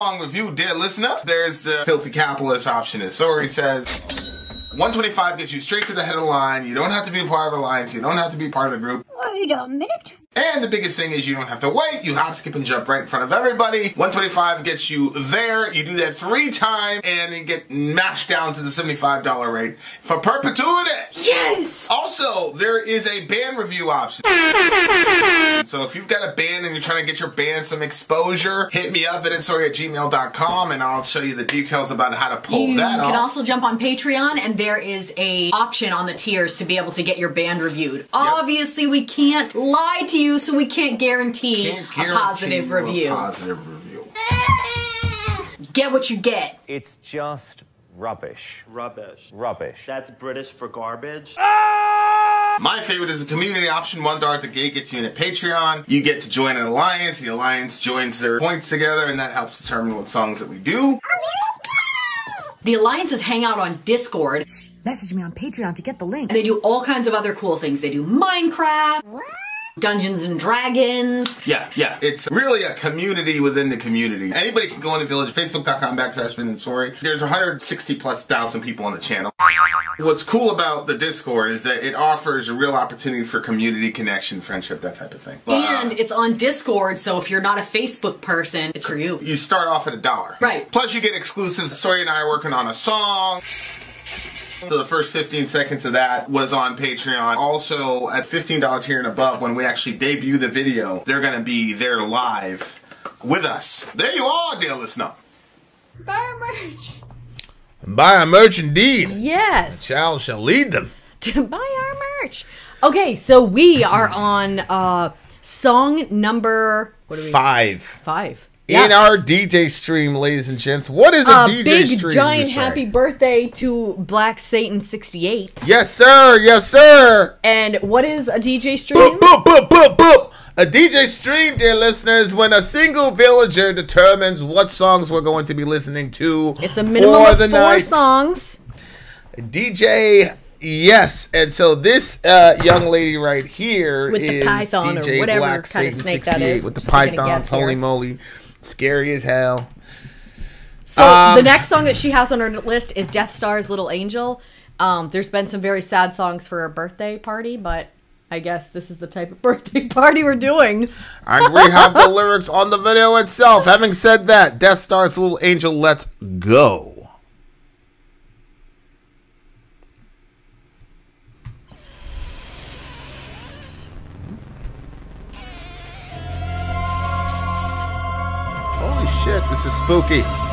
Long review, dear listener. There's the filthy capitalist option. As Sori says, 125 gets you straight to the head of the line. You don't have to be a part of the alliance. You don't have to be part of the group. Wait a minute. And the biggest thing is you don't have to wait. You hop, skip, and jump right in front of everybody. 125 gets you there. You do that three times and then get mashed down to the $75 rate for perpetuity. Yes! Also, there is a band review option. So if you've got a band and you're trying to get your band some exposure, hit me up at instory at gmail.com and I'll show you the details about how to pull You that can also jump on Patreon, and there is a option on the tiers to be able to get your band reviewed. Obviously, we can't lie to you, so we can't guarantee, Can't a positive you a review. positive review. Get what you get. It's just rubbish. Rubbish. Rubbish. That's British for garbage. Ah! My favorite is the community option. One dollar at the gate gets you in a Patreon. You get to join an alliance. The alliance joins their points together, and that helps determine what songs that we do. The alliances hang out on Discord, Message me on Patreon to get the link. and they do all kinds of other cool things. They do Minecraft, Dungeons and Dragons. Yeah, yeah. It's really a community within the community. Anybody can go in the village, facebook.com backslash Vin and Sori. There's 160 plus thousand people on the channel. What's cool about the Discord is that it offers a real opportunity for community connection, friendship, that type of thing. But, uh, And it's on Discord, so if you're not a Facebook person, it's for you. you start off at a dollar. Right. Plus, you get exclusives. Sori and I are working on a song. So the first 15 seconds of that was on Patreon. Also, at $15 tier and above, when we actually debut the video, they're going to be there live with us. There you are, dear listener. Buy our merch. Buy our merch indeed. Yes. Shall shall lead them. to buy our merch. Okay, so we are on uh song number what are we Five. five. In our DJ stream, ladies and gents. What is a uh, DJ big stream? giant you say? happy birthday to Black Satan 68. Yes, sir. Yes, sir. And what is a DJ stream? Boop, boop, boop, boop, boop. A DJ stream, dear listeners, when a single villager determines what songs we're going to be listening to. It's a minimum of four night. songs. DJ, yes. And so this uh, young lady right here With the is python or DJ whatever Black kind of Satan snake 68 is. with the pythons. Holy moly. Scary as hell. So Um, the next song that she has on her list is Deathstars Little Angel. Um, there's been some very sad songs for her birthday party, but I guess this is the type of birthday party we're doing. And we have the lyrics on the video itself. Having said that, Deathstars Little Angel, let's go. Shit, this is spooky.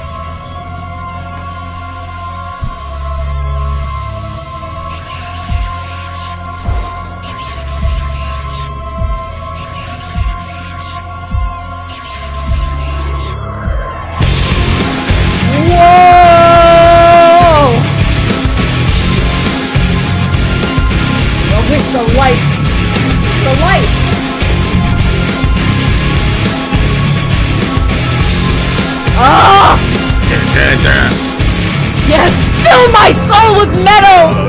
My soul with metal.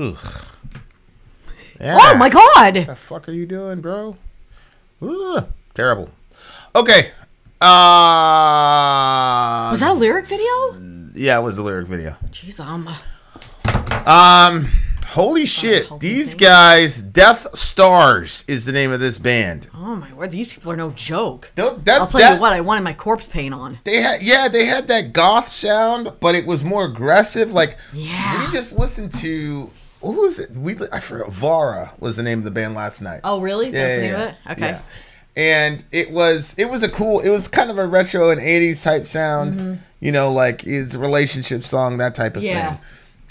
Ugh. Oh my god! What the fuck are you doing, bro? Ugh, terrible. Okay. Uh Was that a lyric video? Yeah, it was a lyric video. Jeez, um, Um holy shit. These guys Deathstars is the name of this band. oh my word, these people are no joke. Th- That, I'll tell that- you what, I wanted my corpse paint on. They had yeah, they had that goth sound, but it was more aggressive. Like Yeah. we just listened to what was it? We I forgot Vara was the name of the band last night. Oh, really? Yeah, That's yeah, name yeah. it? Okay. Yeah. And it was it was a cool it was kind of a retro and 80s type sound. You know, like it's a relationship song, that type of Mm-hmm. Yeah. thing.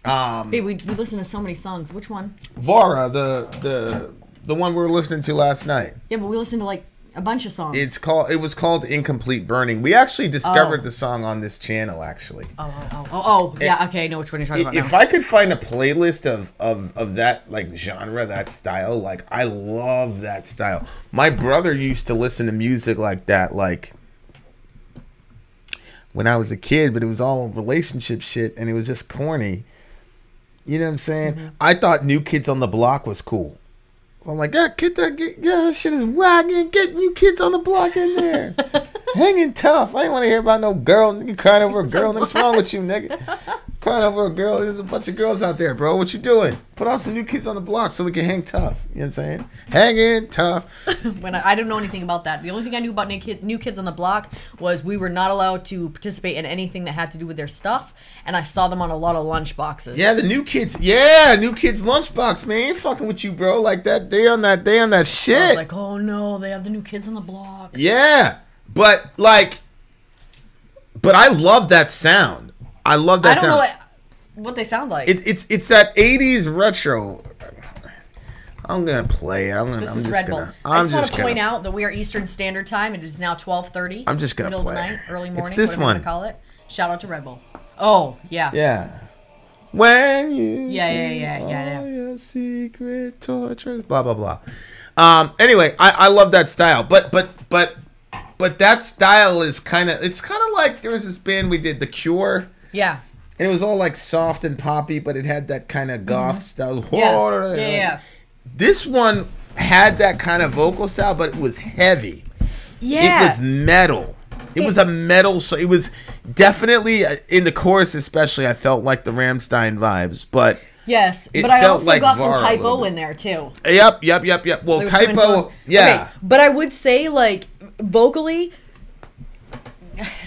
Um we, we listen to so many songs. Which one? Vara, the the the one we were listening to last night. Yeah, but we listened to like a bunch of songs. It's called it was called Incomplete Burning. We actually discovered Oh. the song on this channel actually. oh, oh, oh, oh, oh, yeah, okay, I know which one you're talking about if. I could find a playlist of, of of that like genre, that style, like I love that style. My brother used to listen to music like that, like when I was a kid, but it was all relationship shit and it was just corny. You know what I'm saying? Mm-hmm. I thought New Kids on the Block was cool. I'm like, yeah, get that, get, yeah, that shit is wagging. Get New Kids on the Block in there, hanging tough. I ain't want to hear about no girl nigga crying over a girl. What's wrong with you, nigga? Crying over a girl. There's a bunch of girls out there, bro. What you doing? Put on some New Kids on the Block so we can hang tough. You know what I'm saying? Hanging tough. when I, I didn't know anything about that. The only thing I knew about new, kid, new Kids on the Block was we were not allowed to participate in anything that had to do with their stuff, and I saw them on a lot of lunch boxes. Yeah, the New Kids. Yeah, New Kids lunchbox, man. Ain't fucking with you, bro. Like that. They on that. They on that I shit. was like, oh no, they have the New Kids on the Block. Yeah, but like, but I love that sound. I love that sound. I don't sound. know what, what they sound like. It, it's it's that '80s retro. I'm gonna play it. I'm gonna. this I'm is just Red Bull. gonna. I I'm just want to point out that we are Eastern Standard Time. It is now 12:30. I'm just gonna middle play of the night, early morning. It's this whatever you one. call it. Shout out to Red Bull. Oh yeah. Yeah. When you. Yeah, yeah, yeah, yeah, yeah. Your secret tortures. Blah blah blah. Um. Anyway, I I love that style, but but but but that style is kind of it's kind of like there was this band we did, The Cure. Yeah. And it was all like soft and poppy, but it had that kind of goth style. Mm-hmm. Yeah. Yeah. yeah. This one had that kind of vocal style, but it was heavy. Yeah. It was metal. It was a metal. So it was definitely uh, in the chorus, especially. I felt like the Rammstein vibes, but Yes, It but I also like got Vara a some Type O in there too. yep, yep, yep, yep. Well, Type O, yeah. Okay, but I would say like vocally,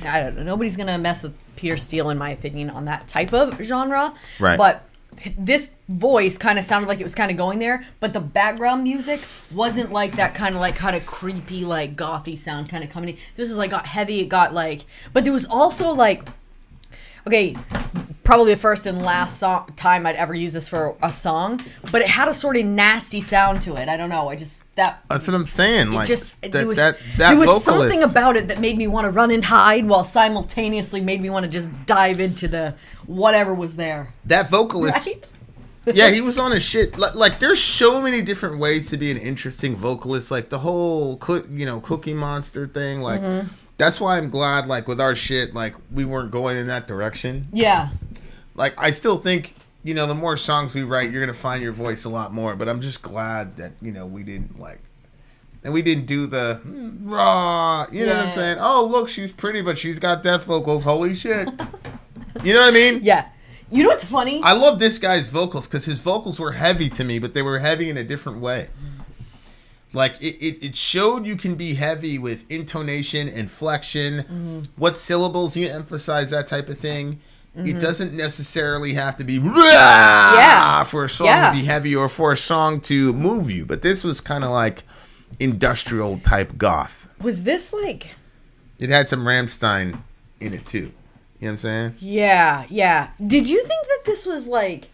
I don't know. Nobody's gonna mess with Peter Steele, in my opinion, on that type of genre. Right. But this voice kind of sounded like it was kind of going there, but the background music wasn't like that kind of like kind of creepy, like gothy sound kind of coming in. This is like got heavy. It got like, but there was also like okay, probably the first and last song, time I'd ever use this for a song, but it had a sort of nasty sound to it. I don't know. I just that That's what I'm saying. it Like just that, there was that, that there was vocalist. something about it that made me want to run and hide, while simultaneously made me want to just dive into the whatever was there. that vocalist. Right? yeah, he was on his shit. Like, like, there's so many different ways to be an interesting vocalist. Like the whole, cook, you know, Cookie Monster thing. Like, Mm-hmm. That's why I'm glad, like, with our shit, like, we weren't going in that direction. Yeah. Like, I still think, you know, the more songs we write, you're gonna find your voice a lot more. But I'm just glad that you know we didn't like. And we didn't do the mm, raw, you know what I'm saying? Oh, look, she's pretty, but she's got death vocals. Holy shit! you know what I mean? Yeah. You know what's funny? I love this guy's vocals because his vocals were heavy to me, but they were heavy in a different way. Like it, it, it showed you can be heavy with intonation, inflection, Mm-hmm. what syllables you emphasize, that type of thing. Mm-hmm. It doesn't necessarily have to be yeah for a song Yeah. to be heavy or for a song to move you. But this was kind of like industrial type goth. was this like It had some Rammstein in it too. You know what I'm saying? Yeah, yeah. Did you think that this was like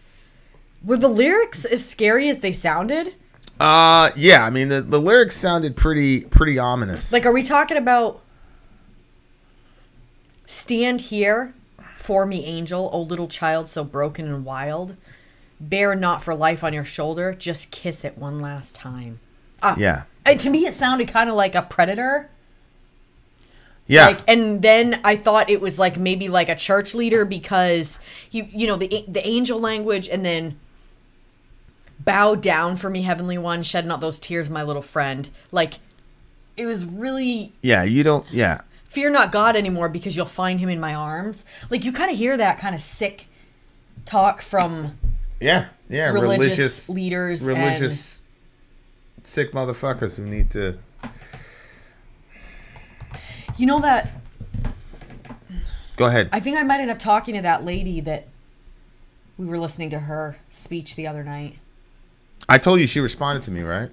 were the lyrics as scary as they sounded? Uh, yeah. I mean, the, the lyrics sounded pretty pretty ominous. Like, are we talking about stand here for me, angel, oh little child so broken and wild? Bear not for life on your shoulder, just kiss it one last time. yeah, Uh, to me, it sounded kind of like a predator. yeah. Like, and then I thought it was like maybe like a church leader because you, you know, the the angel language, and then bow down for me, heavenly one, shed not those tears, my little friend. Like, it was really Yeah, you don't. Yeah, fear not God anymore because you'll find him in my arms. Like, you kind of hear that kind of sick talk from yeah, yeah. religious, Religious, leaders religious, sick motherfuckers who need to. you know that Go ahead. I think I might end up talking to that lady that we were listening to her speech the other night. I told you she responded to me, right?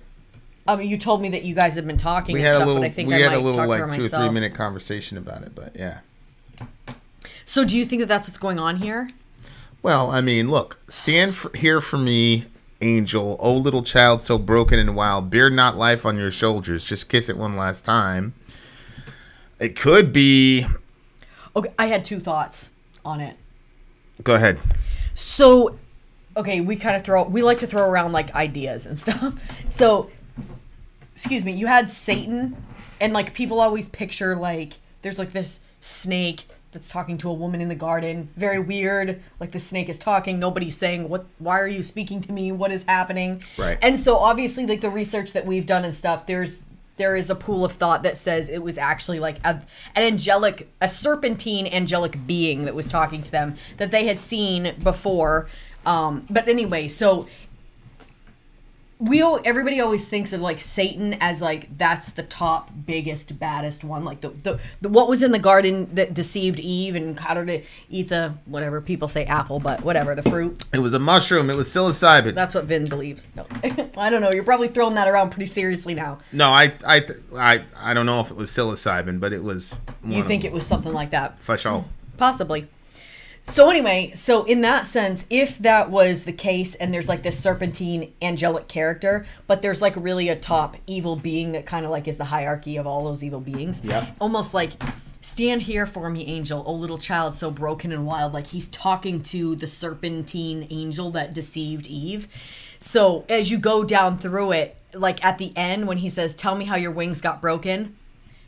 Um, you told me that you guys had been talking We and had stuff, a little. but I think we I had a little like two or three minute conversation about it, but yeah. So, do you think that that's what's going on here? Well, I mean, look, stand for, here for me, angel. Oh, little child, so broken and wild. Bear not life on your shoulders. Just kiss it one last time. It could be. Okay, I had two thoughts on it. Go ahead. So, okay, we kind of throw we like to throw around like ideas and stuff. So, excuse me, you had Satan and like people always picture like there's like this snake that's talking to a woman in the garden. Very weird. Like the snake is talking, nobody's saying what why are you speaking to me? What is happening? Right. And so obviously like the research that we've done and stuff, there's there is a pool of thought that says it was actually like a, an angelic, a serpentine angelic being that was talking to them that they had seen before. Um, but anyway, so we everybody always thinks of like Satan as like that's the top biggest baddest one like the, the, the what was in the garden that deceived Eve and got her to eat the whatever people say apple but whatever the fruit It was a mushroom. It was psilocybin. that's what Vin believes no I don't know you're probably throwing that around pretty seriously now no, I, I, I, I don't know if it was psilocybin, but it was. you think it was something like that For sure. Possibly. So anyway, so in that sense, if that was the case and there's like this serpentine angelic character, but there's like really a top evil being that kind of like is the hierarchy of all those evil beings. Yep. Almost like stand here for me, angel, oh little child so broken and wild, like he's talking to the serpentine angel that deceived Eve. So as you go down through it, like at the end when he says, "Tell me how your wings got broken,"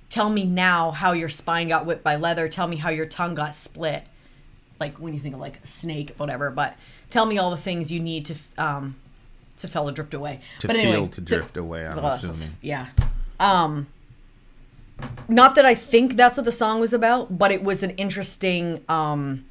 tell me now how your spine got whipped by leather tell me how your tongue got split like when you think of like a snake whatever but tell me all the things you need to um to fell drift away To but feel anyway, to the- drift away. I'm well, assuming. yeah um not that i think that's what the song was about but it was an interesting um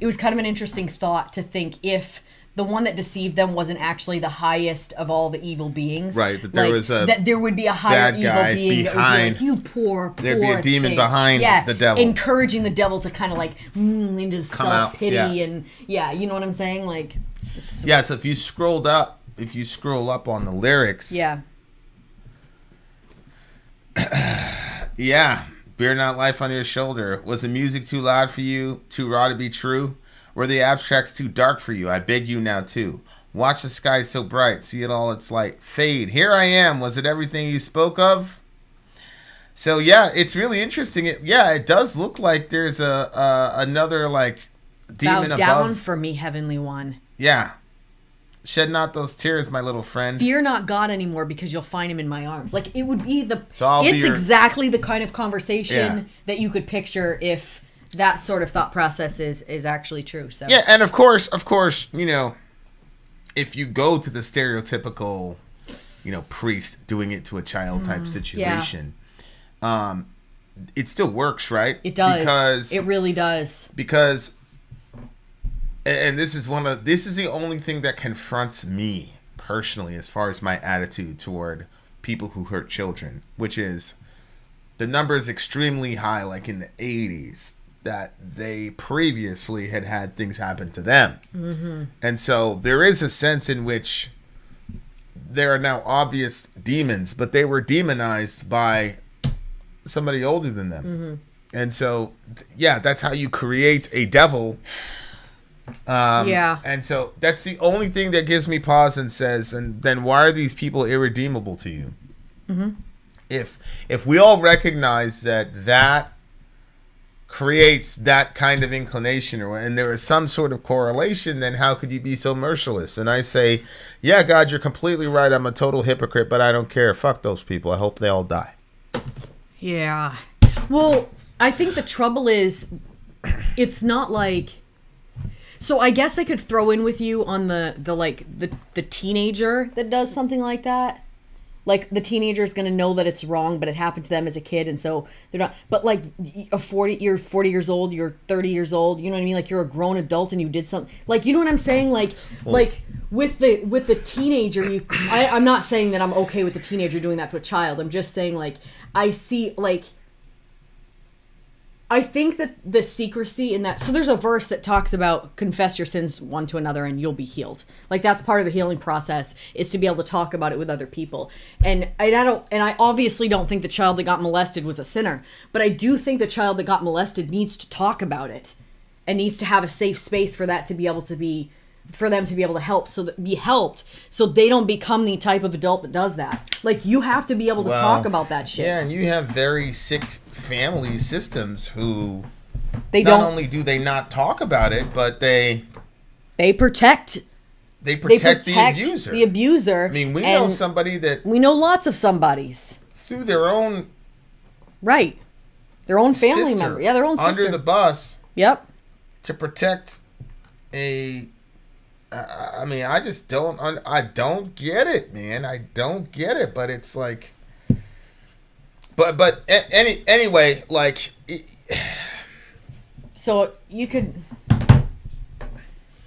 it was kind of an interesting thought to think if the one that deceived them wasn't actually the highest of all the evil beings Right, that there like, was a that there would be a higher evil guy being that behind- would be like you poor poor There'd be a demon thing." behind yeah, the devil. encouraging the devil to kind of like mm, into self pity yeah. and yeah you know what i'm saying like it's- Yeah, so if you scrolled up, if you scroll up on the lyrics, yeah yeah, beer not life on your shoulder. Was the music too loud for you? Too raw to be true? Were the abstracts too dark for you? I beg you now too. Watch the sky so bright, see it all its light fade. Here I am. Was it everything you spoke of? So yeah, it's really interesting. It, yeah, it does look like there's a uh, another like demon bow down above. for me heavenly one yeah, shed not those tears, my little friend. fear not god anymore because you'll find him in my arms like it would be the So it's your- exactly the kind of conversation Yeah. that you could picture if that sort of thought process is is actually true so. Yeah, and of course, of course, you know, if you go to the stereotypical, you know, priest doing it to a child type situation, um, it still works, right? it does. Because it really does. because, and this is one of this is the only thing that confronts me personally as far as my attitude toward people who hurt children, which is the number is extremely high, like in the 80s, that they previously had had things happen to them. Mm-hmm. And so there is a sense in which there are now obvious demons, but they were demonized by somebody older than them. And so, yeah, that's how you create a devil. Um, Yeah. And so that's the only thing that gives me pause and says, and then why are these people irredeemable to you? If if we all recognize that that creates that kind of inclination, or and there is some sort of correlation, then how could you be so merciless? And I say, yeah, God, you're completely right. I'm a total hypocrite, but I don't care. Fuck those people. I hope they all die. Yeah. Well, I think the trouble is it's not like So I guess I could throw in with you on the the like the the teenager that does something like that. Like the teenager is gonna know that it's wrong, but it happened to them as a kid, and so they're not. But like a forty, you're forty years old, you're thirty years old. You know what I mean? Like you're a grown adult and you did something. Like you know what I'm saying? Like like with the with the teenager, you. I, I'm not saying that I'm okay with the teenager doing that to a child. I'm just saying like I see like I think that the secrecy in that so there's a verse that talks about confess your sins one to another and you'll be healed. Like that's part of the healing process is to be able to talk about it with other people. And I, I don't and I obviously don't think the child that got molested was a sinner, but I do think the child that got molested needs to talk about it and needs to have a safe space for that to be able to be for them to be able to help so that be helped so they don't become the type of adult that does that. Like you have to be able to Well, talk about that shit. Yeah, and you have very sick family systems who they not don't only do they not talk about it, but they they protect they they protect, protect the abuser. the abuser. I mean, we know somebody that we know lots of somebodies, through their own right? Their own family sister member, yeah, their own sister. under the bus yep. to protect a. I I mean, I just don't. I don't get it, man. I don't get it. But it's like, but but any anyway, like it- So you could,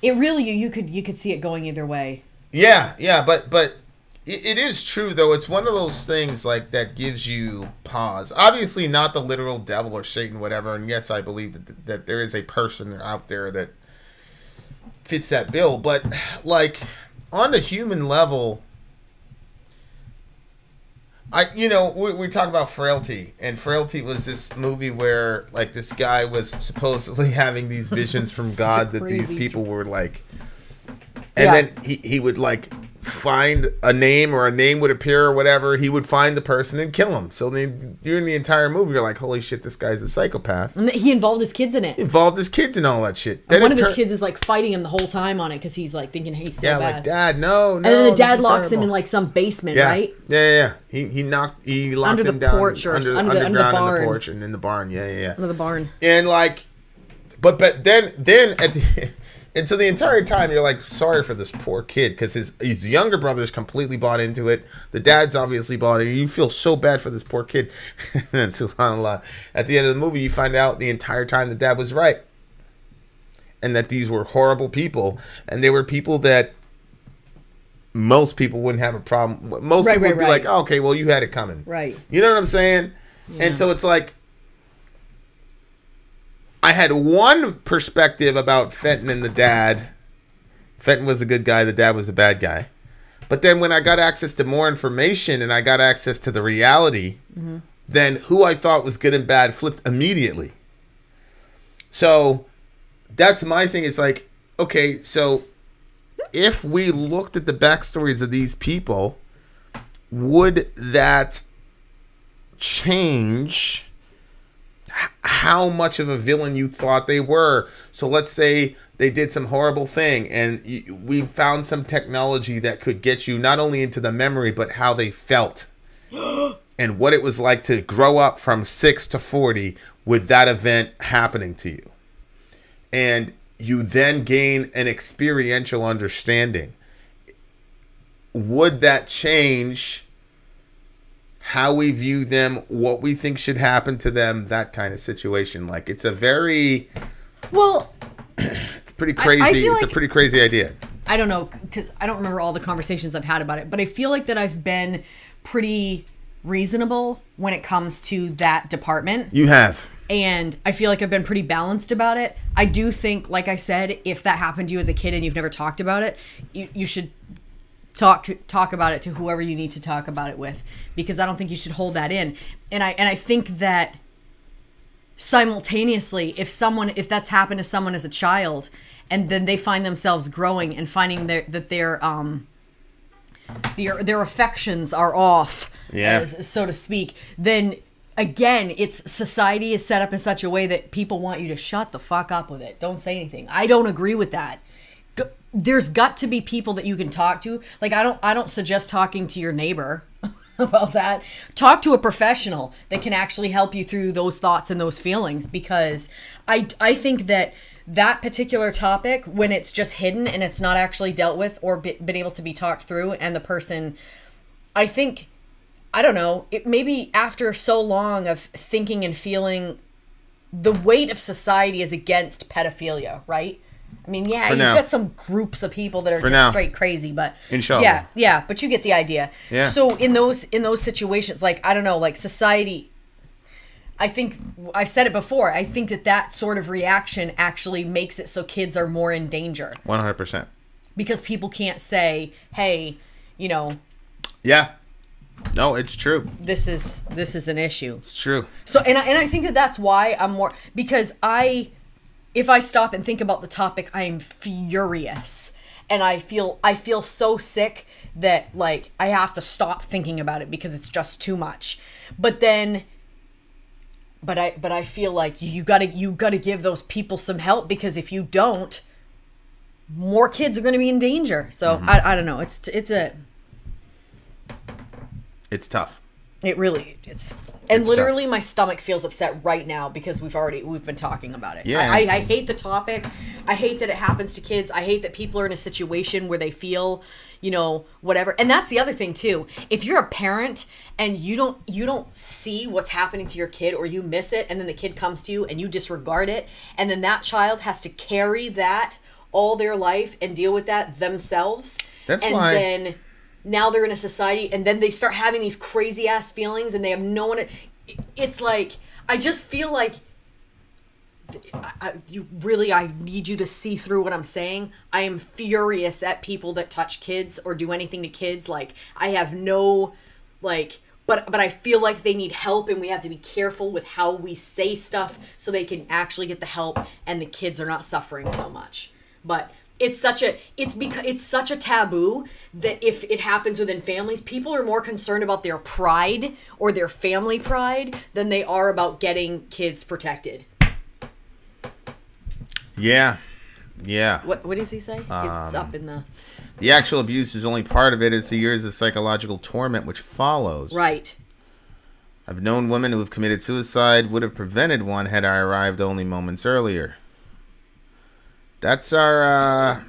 it really you could you could see it going either way. Yeah, yeah, but but it, it is true though. It's one of those things like that gives you pause. Obviously, not the literal devil or Satan, whatever. And yes, I believe that that there is a person out there that fits that bill. But like on the human level, I you know we, we talk about frailty, and frailty was this movie where like this guy was supposedly having these visions from God that these people were like and Yeah. then he, he would like find a name or a name would appear or whatever he would find the person and kill him so then during the entire movie you're like holy shit this guy's a psychopath And he involved his kids in it. involved his kids in all that shit then One of his turn- kids is like fighting him the whole time on it because he's like thinking he's so yeah bad. like dad no no and then the dad locks him in like some basement, yeah. right? yeah yeah yeah he, he knocked he locked Under the down porch or under, under the- under the barn. the porch and in the barn yeah yeah yeah Under the barn. and like but but then then at the and so the entire time you're like sorry for this poor kid because his his younger brother's completely bought into it. The dad's obviously bought it. You feel so bad for this poor kid. And then subhanallah. At the end of the movie you find out the entire time the dad was right. And that these were horrible people. And they were people that most people wouldn't have a problem most Right, people right, would be right. like oh, okay well you had it coming. Right. you know what I'm saying? And so it's like I had one perspective about Fenton and the dad. Fenton was a good guy, the dad was a bad guy. But then when I got access to more information and I got access to the reality, then who I thought was good and bad flipped immediately. So that's my thing. It's like, okay, so if we looked at the backstories of these people, would that change how much of a villain you thought they were. So let's say they did some horrible thing and we found some technology that could get you not only into the memory but how they felt. and what it was like to grow up from 6 to 40 with that event happening to you. And you then gain an experiential understanding. Would that change how we view them, what we think should happen to them, that kind of situation. Like it's a very, Well, it's pretty I crazy. feel it's a pretty crazy idea. I don't know because I don't remember all the conversations I've had about it, but I feel like that I've been pretty reasonable when it comes to that department. You have. and I feel like I've been pretty balanced about it. I do think, like I said, if that happened to you as a kid and you've never talked about it, you, you should talk to, talk about it to whoever you need to talk about it with, because I don't think you should hold that in. And I and I think that simultaneously, if someone if that's happened to someone as a child, and then they find themselves growing and finding their, that their um their their affections are off, Yeah. as- so to speak, then again, it's society is set up in such a way that people want you to shut the fuck up with it. Don't say anything. I don't agree with that. There's got to be people that you can talk to. Like I don't I don't suggest talking to your neighbor about that. Talk to a professional that can actually help you through those thoughts and those feelings because I I think that that particular topic when it's just hidden and it's not actually dealt with or be, been able to be talked through and the person i think i don't know it maybe after so long of thinking and feeling the weight of society is against pedophilia right i mean yeah For you've now. got some groups of people that are For just now. straight crazy but Inshallah. yeah yeah but you get the idea Yeah. so in those in those situations like i don't know like society I think I've said it before. I think that that sort of reaction actually makes it so kids are more in danger 100%. because people can't say, "Hey, you know, Yeah. No, it's true. this is this is an issue." It's true. So, and I, and I think that that's why I'm more because I, if I stop and think about the topic, I am furious, and I feel I feel so sick that like I have to stop thinking about it because it's just too much. But then, but I but I feel like you gotta you gotta give those people some help because if you don't, more kids are gonna be in danger. So mm-hmm. I I don't know. It's it's a It's tough. it really it's and literally my stomach feels upset right now because we've already we've been talking about it. Yeah. I, I, I hate the topic. I hate that it happens to kids. I hate that people are in a situation where they feel, you know, whatever. And that's the other thing too. If you're a parent and you don't you don't see what's happening to your kid or you miss it and then the kid comes to you and you disregard it and then that child has to carry that all their life and deal with that themselves. That's and why- then now they're in a society and then they start having these crazy ass feelings and they have no one it's like i just feel like I, you really i need you to see through what i'm saying. I am furious at people that touch kids or do anything to kids like i have no like but but i feel like they need help and we have to be careful with how we say stuff so they can actually get the help and the kids are not suffering so much. But it's such a it's because it's such a taboo that if it happens within families people are more concerned about their pride or their family pride than they are about getting kids protected Yeah. Yeah. what what does he say Um, it's up in the The actual abuse is only part of it. It's the years of psychological torment which follows. right I've known women who have committed suicide would have prevented one had I arrived only moments earlier. That's our uh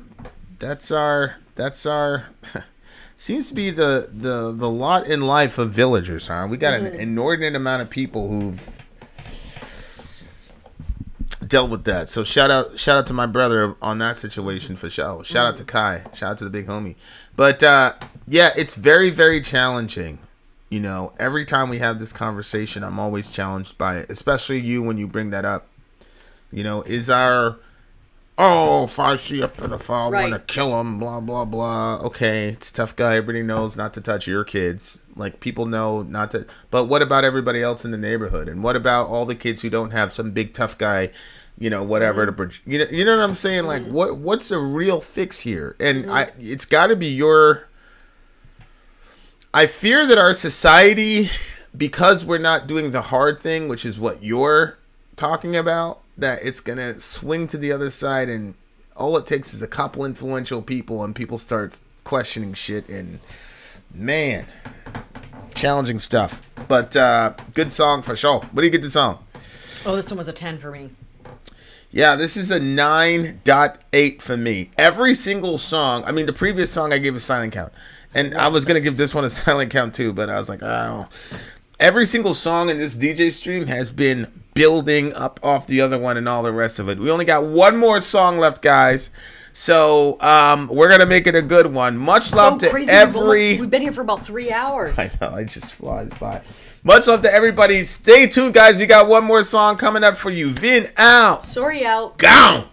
that's our that's our seems to be the the the lot in life of villagers, huh? We got an inordinate amount of people who've dealt with that. So shout out shout out to my brother on that situation for sure. Shout out to Kai. Shout out to the big homie. But uh yeah, it's very very challenging. You know, every time we have this conversation, I'm always challenged by it, especially you when you bring that up. You know, is our oh, if I see a pedophile, I'm gonna kill him, blah blah blah. Okay, it's a tough guy. Everybody knows not to touch your kids. Like people know not to. But what about everybody else in the neighborhood? And what about all the kids who don't have some big tough guy? You know, whatever to bridge. You know, you know what I'm saying? Like, what what's a real fix here? And I, mm. it's got to be your. I fear that our society, because we're not doing the hard thing, which is what you're talking about, that it's gonna swing to the other side, and all it takes is a couple influential people, and people start questioning shit, and man, challenging stuff. But uh, good song for sure. What do you get the song? oh this one was a 10 for me Yeah, this is a 9.8 for me. Every single song, I mean, the previous song I gave a silent count. And I was going to give this one a silent count too, but I was like, oh. Every single song in this DJ stream has been building up off the other one and all the rest of it. We only got one more song left, guys. So um, we're going to make it a good one. Much love so to crazy we've, almost- every. we've been here for about three hours I know, it just flies by. Much love to everybody. Stay tuned, guys. We got one more song coming up for you. Vin out. Sori out Gone.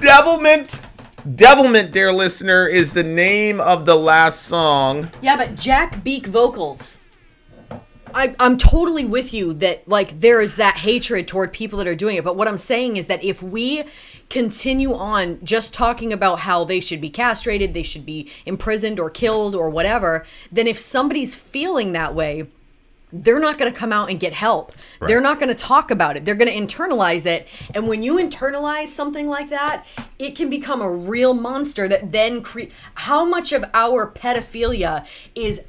Devilment. Devilment, dear listener, is the name of the last song. Yeah, but Jack Beak vocals. I, I'm totally with you that like there is that hatred toward people that are doing it. But what I'm saying is that if we continue on just talking about how they should be castrated, they should be imprisoned or killed or whatever, then if somebody's feeling that way, they're not going to come out and get help. They're not going to talk about it. They're going to internalize it. And when you internalize something like that, it can become a real monster that then cre- how much of our pedophilia is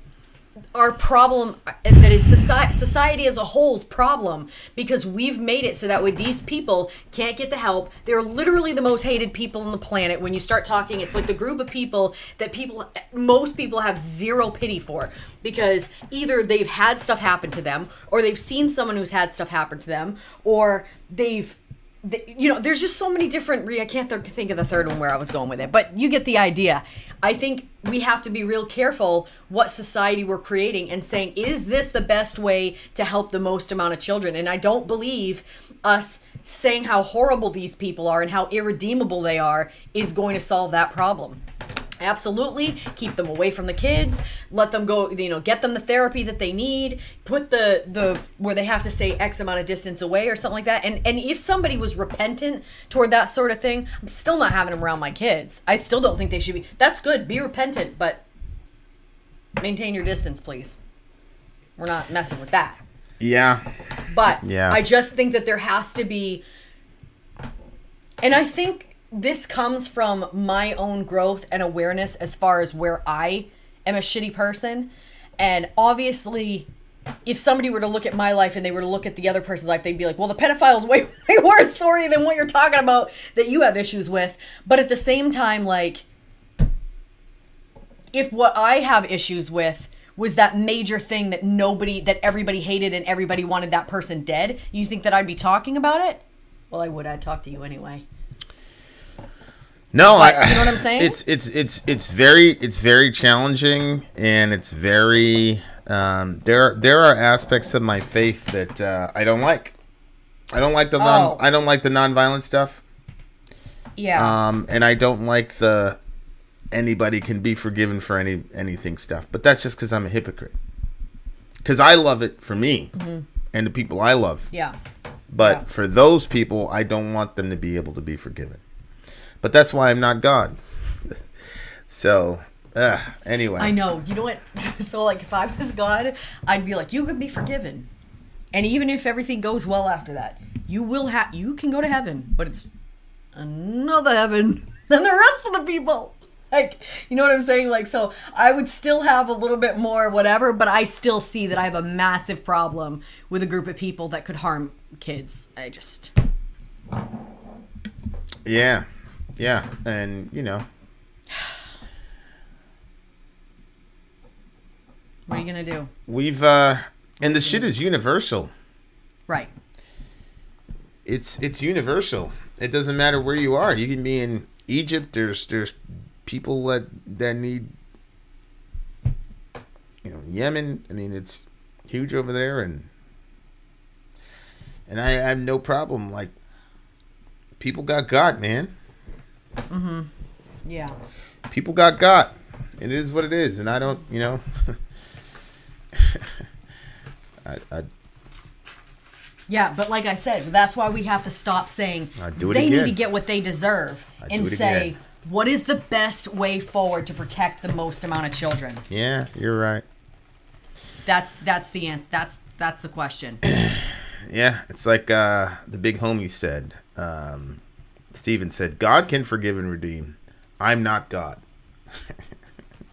our problem that is society, society as a whole's problem because we've made it so that way these people can't get the help. They're literally the most hated people on the planet. When you start talking it's like the group of people that people most people have zero pity for because either they've had stuff happen to them or they've seen someone who's had stuff happen to them or they've th- you know, there's just so many different. Re- I can't th- think of the third one where I was going with it, but you get the idea. I think we have to be real careful what society we're creating and saying, is this the best way to help the most amount of children? And I don't believe us saying how horrible these people are and how irredeemable they are is going to solve that problem. Absolutely. Keep them away from the kids. Let them go, you know, get them the therapy that they need. Put the the where they have to stay X amount of distance away or something like that. And and if somebody was repentant toward that sort of thing, I'm still not having them around my kids. I still don't think they should be. That's good. Be repentant, but maintain your distance, please. We're not messing with that. Yeah. But Yeah. I just think that there has to be, and I think this comes from my own growth and awareness as far as where I am a shitty person. And obviously, if somebody were to look at my life and they were to look at the other person's life, they'd be like, well, the pedophile's way, way worse story than what you're talking about that you have issues with. But at the same time, like, if what I have issues with was that major thing that nobody, that everybody hated and everybody wanted that person dead, you think that I'd be talking about it? Well, I would. I'd talk to you anyway. No, I, you know what I'm saying? It's it's it's it's very it's very challenging and it's very um, there there are aspects of my faith that uh, I don't like. I don't like the non Oh. I don't like the nonviolent stuff. Yeah. Um, and I don't like the anybody can be forgiven for any anything stuff. But that's just because I'm a hypocrite. Because I love it for me and the people I love. yeah. But Yeah. for those people, I don't want them to be able to be forgiven. But that's why I'm not God. so, uh, anyway. I know. You know what? So, like, if I was God, I'd be like, you could be forgiven. And even if everything goes well after that, you will have, you can go to heaven, but it's another heaven than the rest of the people. Like, you know what I'm saying? Like, so I would still have a little bit more whatever, but I still see that I have a massive problem with a group of people that could harm kids. I just, Yeah. Yeah. And, you know, what are you going to do? we've, uh, and the shit is universal. Right. It's, it's universal. It doesn't matter where you are. You can be in Egypt. There's, there's people that, that need, you know, Yemen. I mean, it's huge over there. And, and I have no problem. Like, people got God, man. Yeah. people got got. It is what it is, and I don't, you know. I, I Yeah, but like I said, that's why we have to stop saying I'd do it they need to get what they deserve and say again. what is the best way forward to protect the most amount of children. yeah, you're right. That's that's the answer. That's that's the question. Yeah, it's like uh, the big homie said. Um, Stephen said, "God can forgive and redeem. I'm not God."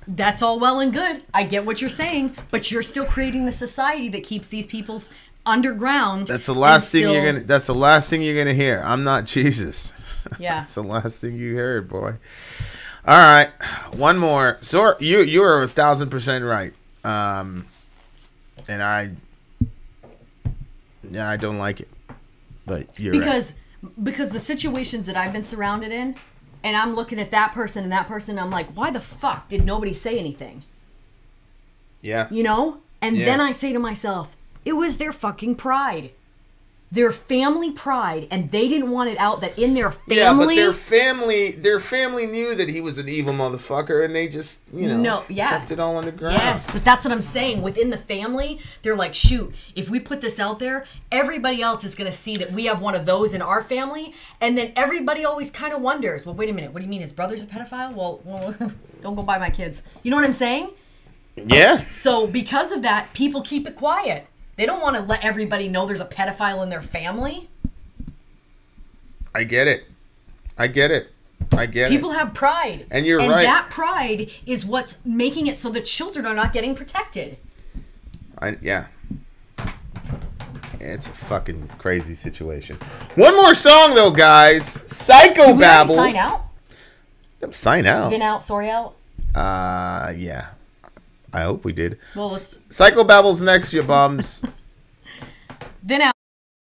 That's all well and good. I get what you're saying, but you're still creating the society that keeps these people underground. That's the last thing you're gonna. That's the last thing you're gonna hear. I'm not Jesus. Yeah. that's the last thing you heard, boy. All right, one more. So you you are a thousand percent right. Um, and I, yeah, I don't like it, but you're right. Because the situations that I've been surrounded in, and I'm looking at that person and that person, and I'm like, why the fuck did nobody say anything? Yeah, you know? And Yeah. then I say to myself, it was their fucking pride. Their family pride, and they didn't want it out that in their family. Yeah, but their family, their family knew that he was an evil motherfucker, and they just, you know, No, yeah. kept it all underground. Yes, but that's what I'm saying. Within the family, they're like, shoot, if we put this out there, everybody else is going to see that we have one of those in our family. And then everybody always kind of wonders, well, wait a minute, what do you mean? His brother's a pedophile? Well, well don't go buy my kids. You know what I'm saying? yeah, So because of that, people keep it quiet. They don't want to let everybody know there's a pedophile in their family. I get it. I get it. I get People it. have pride. And you're and right. that pride is what's making it so the children are not getting protected. I yeah. It's a fucking crazy situation. One more song though, guys. Psycho Babble. Sign out. Sign out. Vin out. Sori out. Uh, yeah. I hope we did. Well, it's... Psychobabbles next, you bums. then out.